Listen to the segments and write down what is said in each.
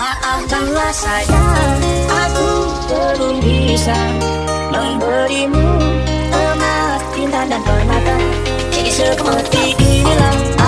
Maafkanlah saya, Aku belum bisa Memberimu Emas, cinta dan permata. Jadi seperti inilah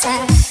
side.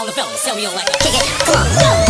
All the fellas, tell me you like it. Kick it, come on, go!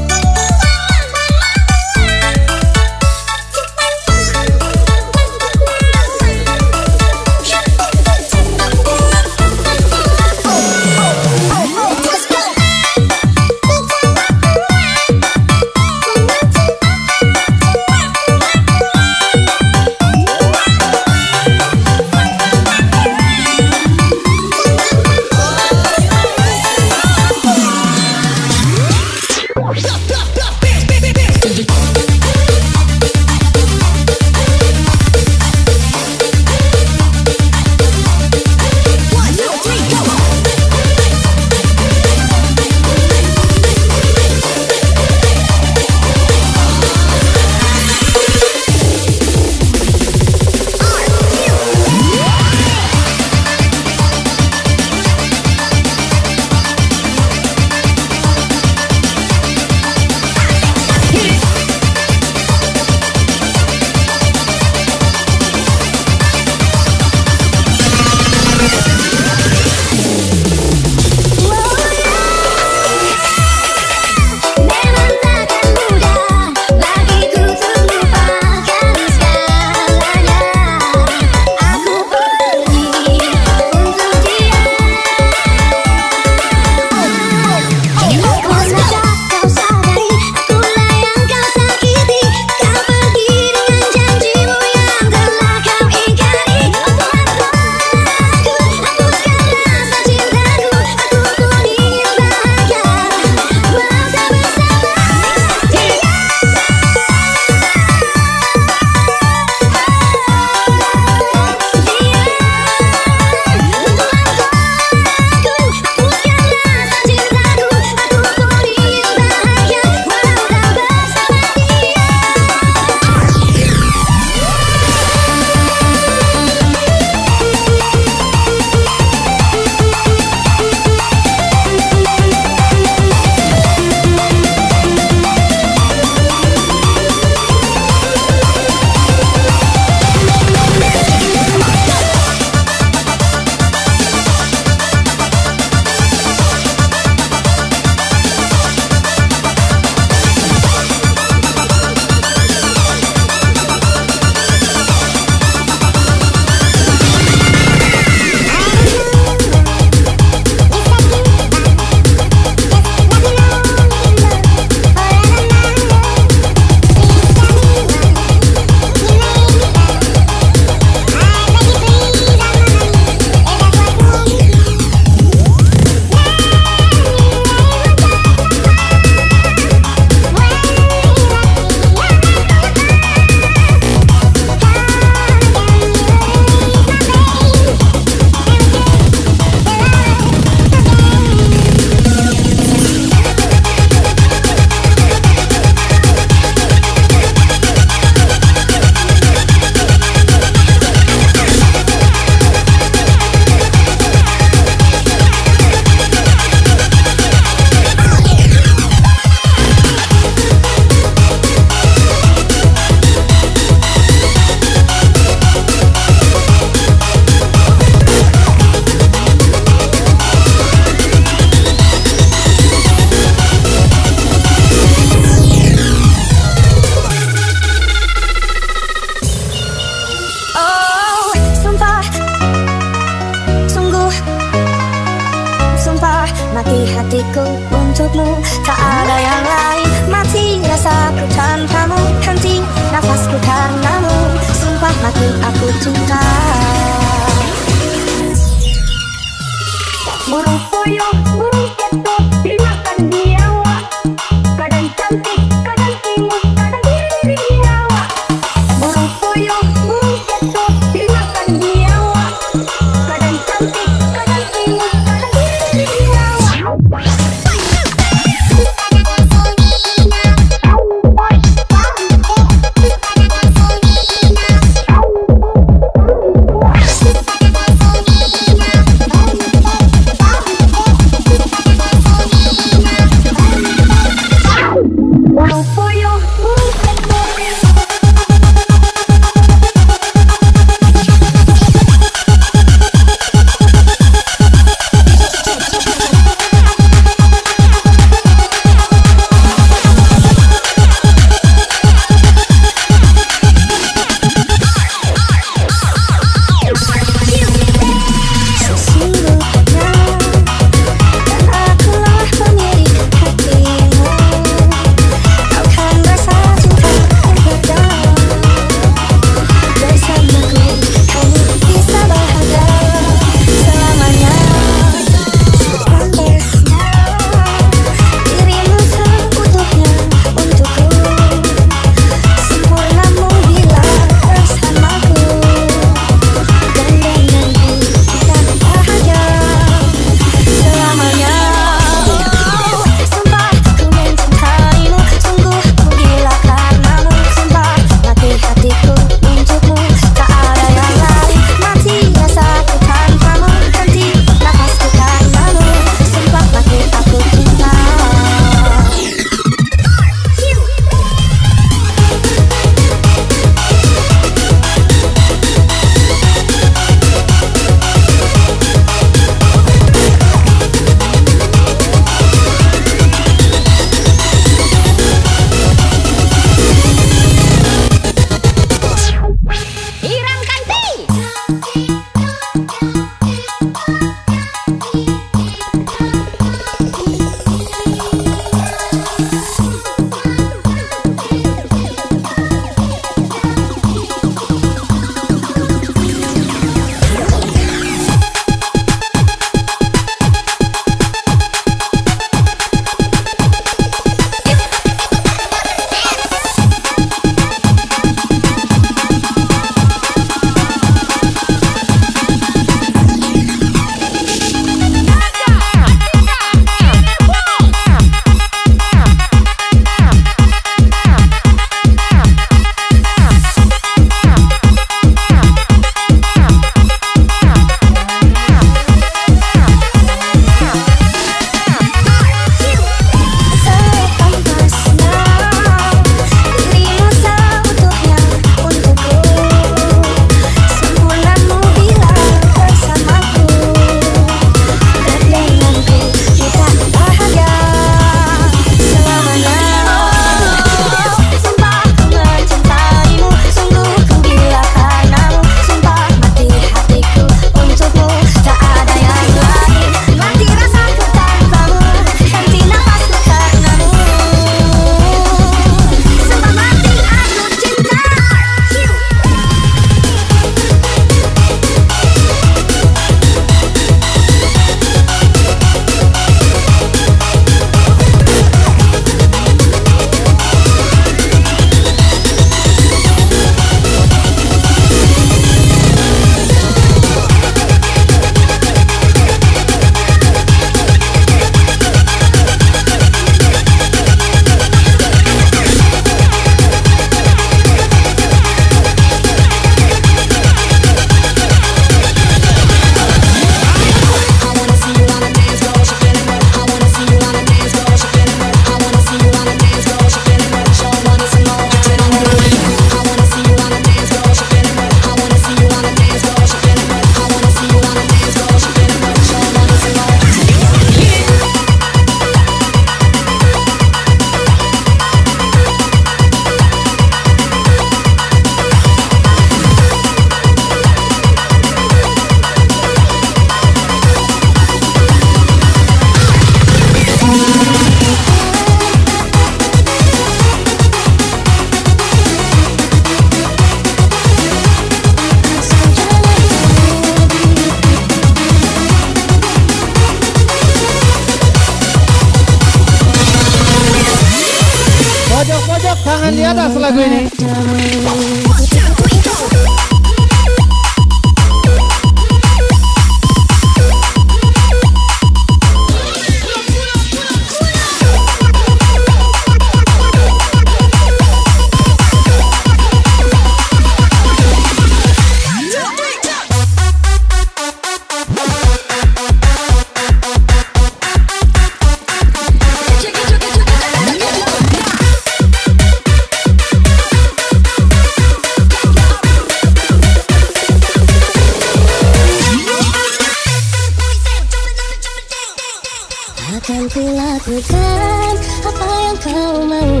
그 항상 아파요 고마워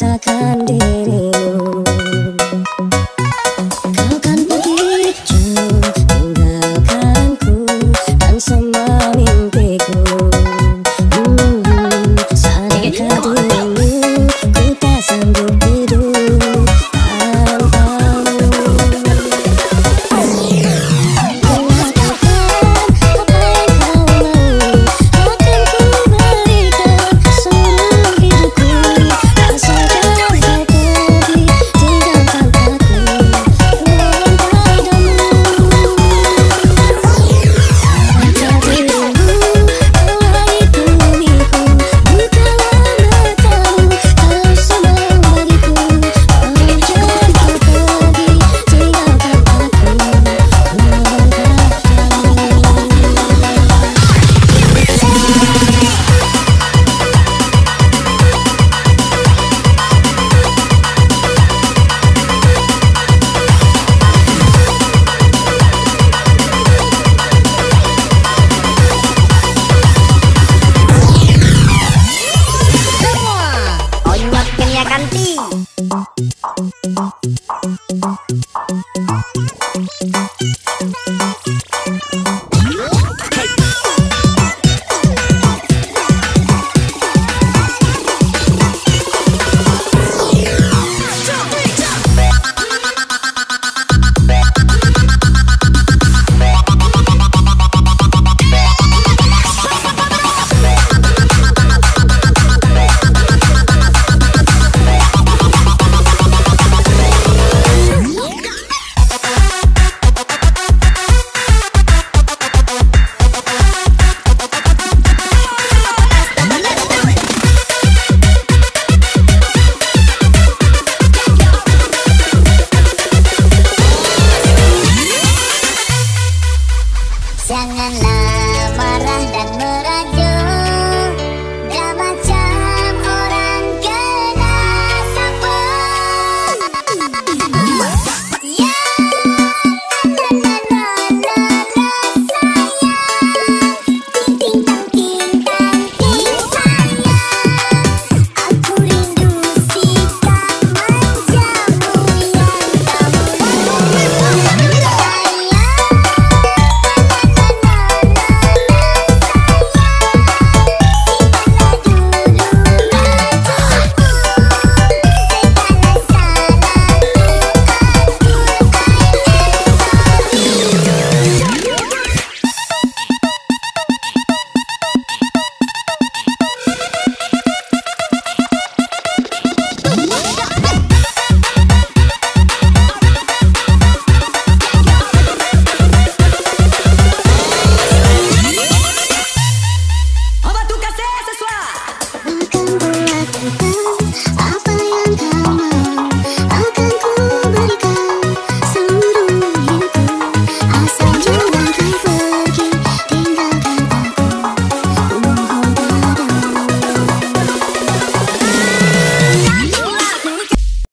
rasakan diri